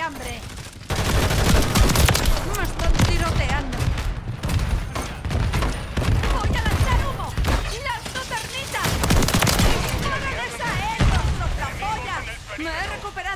hambre. No están tiroteando. Voy a lanzar humo. Las ¡Corran esa es nuestro Me he recuperado.